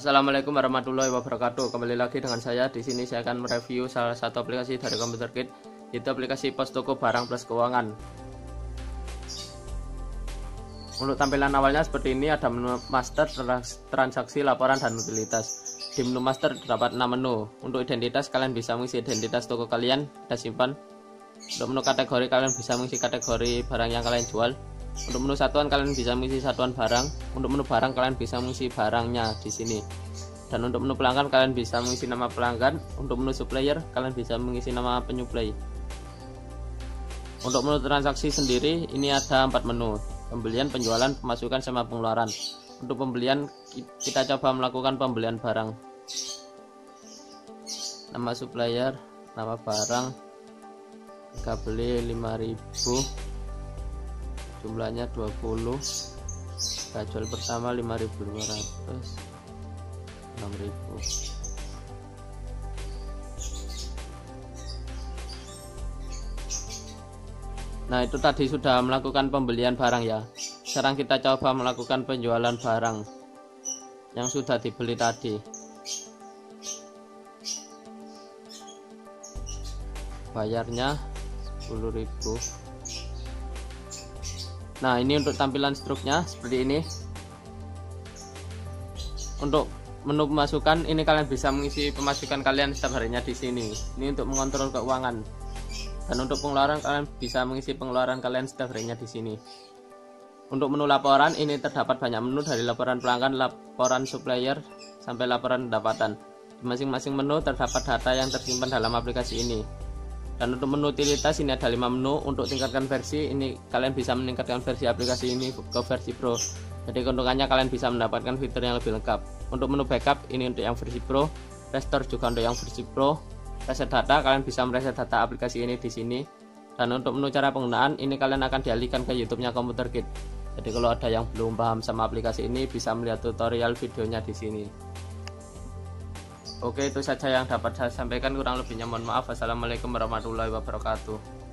Assalamualaikum warahmatullahi wabarakatuh. Kembali lagi dengan saya. Di sini saya akan mereview salah satu aplikasi dari Computer Kit, Itu aplikasi pos toko barang plus keuangan. Untuk tampilan awalnya seperti ini ada menu master, transaksi, laporan dan utilitas. Di menu master terdapat 6 menu. Untuk identitas kalian bisa mengisi identitas toko kalian dan simpan. Untuk menu kategori kalian bisa mengisi kategori barang yang kalian jual. Untuk menu satuan kalian bisa mengisi satuan barang. Untuk menu barang kalian bisa mengisi barangnya di sini. Dan untuk menu pelanggan kalian bisa mengisi nama pelanggan. Untuk menu supplier kalian bisa mengisi nama penyuplai. Untuk menu transaksi sendiri ini ada empat menu. Pembelian, penjualan, pemasukan sama pengeluaran. Untuk pembelian kita coba melakukan pembelian barang. Nama supplier, nama barang, harga beli 5000 jumlahnya 20 kita jual pertama 5500 6000 Nah itu tadi sudah melakukan pembelian barang ya. Sekarang kita coba melakukan penjualan barang Yang sudah dibeli tadi. Bayarnya 10.000 Nah ini untuk tampilan struknya seperti ini. Untuk menu pemasukan ini kalian bisa mengisi pemasukan kalian setiap harinya di sini. Ini untuk mengontrol keuangan. Dan untuk pengeluaran kalian bisa mengisi pengeluaran kalian setiap harinya di sini. Untuk menu laporan ini terdapat banyak menu dari laporan pelanggan, laporan supplier, sampai laporan pendapatan. Masing-masing menu terdapat data yang tersimpan dalam aplikasi ini dan untuk menu utilitas ini ada 5 menu. Untuk tingkatkan versi ini kalian bisa meningkatkan versi aplikasi ini ke versi pro. Jadi keuntungannya kalian bisa mendapatkan fitur yang lebih lengkap. Untuk menu backup ini untuk yang versi pro. Restore juga untuk yang versi pro. Reset data kalian bisa mereset data aplikasi ini di sini. Dan untuk menu cara penggunaan ini kalian akan dialihkan ke YouTube-nya Computer Kit. Jadi kalau ada yang belum paham sama aplikasi ini bisa melihat tutorial videonya di sini Oke itu saja yang dapat saya sampaikan. Kurang lebihnya mohon maaf. Wassalamualaikum warahmatullahi wabarakatuh